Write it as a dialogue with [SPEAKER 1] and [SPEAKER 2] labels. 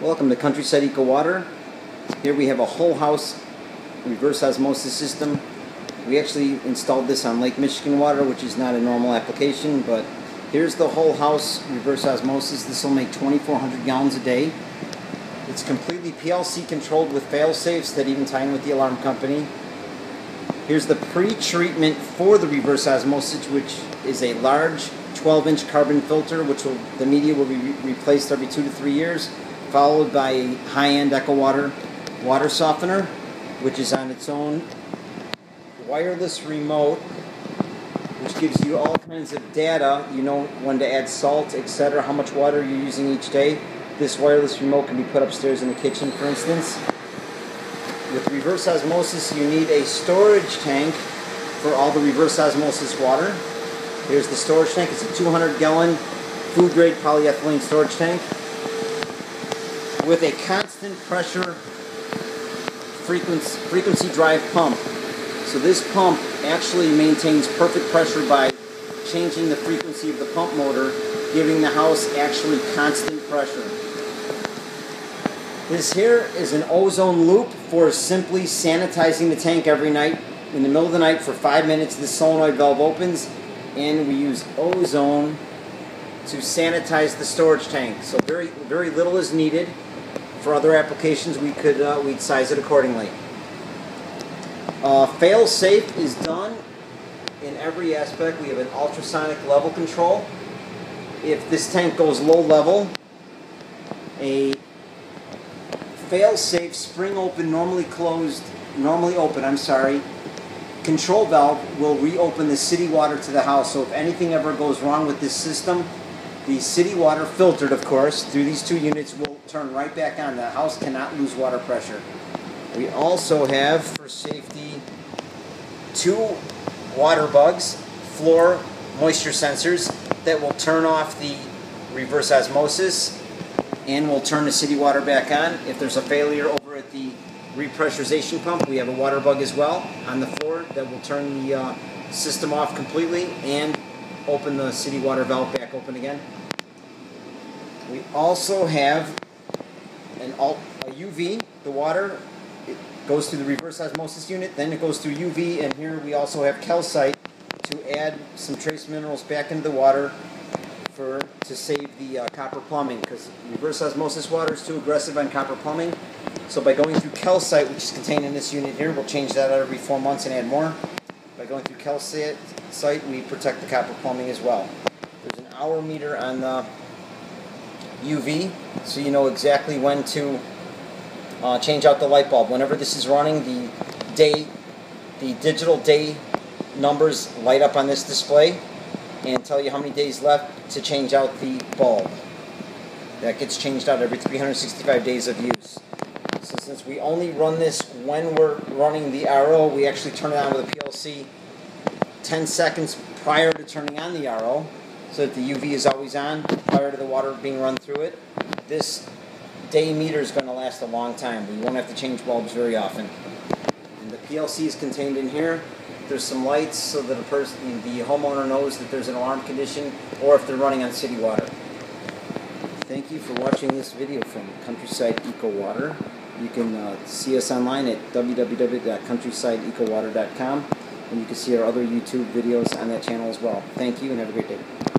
[SPEAKER 1] Welcome to Countryside Eco Water. Here we have a whole house reverse osmosis system. We actually installed this on Lake Michigan water, which is not a normal application, but here's the whole house reverse osmosis. This will make 2,400 gallons a day. It's completely PLC controlled with fail safes that even tie in with the alarm company. Here's the pre-treatment for the reverse osmosis, which is a large 12-inch carbon filter, which will, the media will be re replaced every two to three years, followed by a high-end EcoWater water water softener, which is on its own wireless remote, which gives you all kinds of data. You know when to add salt, etc., how much water you're using each day. This wireless remote can be put upstairs in the kitchen, for instance. With reverse osmosis, you need a storage tank for all the reverse osmosis water. Here's the storage tank. It's a 200 gallon food grade polyethylene storage tank with a constant pressure frequency, frequency drive pump. So this pump actually maintains perfect pressure by changing the frequency of the pump motor, giving the house actually constant pressure. This here is an ozone loop for simply sanitizing the tank every night. In the middle of the night for five minutes, this solenoid valve opens and we use ozone to sanitize the storage tank. So very, very little is needed. For other applications, we could uh, we'd size it accordingly. Uh, fail safe is done in every aspect. We have an ultrasonic level control. If this tank goes low level, a fail safe spring open, normally closed, normally open, I'm sorry, control valve will reopen the city water to the house. So if anything ever goes wrong with this system, the city water, filtered of course, through these two units will turn right back on. The house cannot lose water pressure. We also have, for safety, two water bugs, floor moisture sensors that will turn off the reverse osmosis and will turn the city water back on. If there's a failure over at the repressurization pump, we have a water bug as well on the floor that will turn the uh, system off completely and open the city water valve back open again. We also have an alt, a UV, the water it goes through the reverse osmosis unit, then it goes through UV, and here we also have calcite to add some trace minerals back into the water for to save the uh, copper plumbing because reverse osmosis water is too aggressive on copper plumbing. So by going through calcite, which is contained in this unit here, we'll change that out every four months and add more. By going through calcite, we protect the copper plumbing as well. There's an hour meter on the UV, so you know exactly when to uh, change out the light bulb. Whenever this is running, the day, the digital day numbers light up on this display and tell you how many days left to change out the bulb. That gets changed out every 365 days of use. So since we only run this when we're running the RO, we actually turn it on with a PLC 10 seconds prior to turning on the RO so that the UV is always on prior to the water being run through it. This day meter is going to last a long time. We won't have to change bulbs very often. And the PLC is contained in here. There's some lights so that a person, the homeowner knows that there's an alarm condition or if they're running on city water. Thank you for watching this video from Countryside Eco Water. You can uh, see us online at www.countrysideecowater.com and you can see our other YouTube videos on that channel as well. Thank you and have a great day.